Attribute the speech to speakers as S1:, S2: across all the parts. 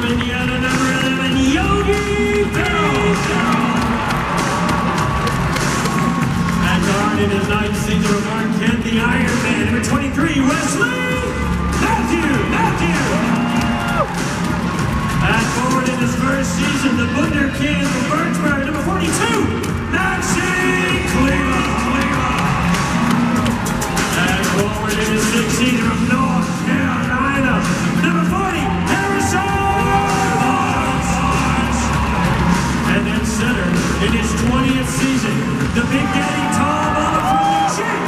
S1: from Indiana, number 11, Yogi Ferrell. At guard in his ninth of Mark Kent, the Iron Man, number 23, Wesley Matthew. Matthew. At forward in his first season, the Wunderkind from in his 20th season, the Big Daddy Tom on the cheek.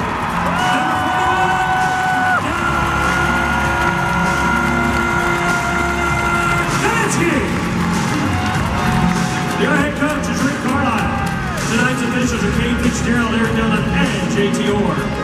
S1: Kaminsky. Your head coach is Rick Carlisle. Tonight's officials are Kane Fitzgerald, Eric Dalen, and JT Orr.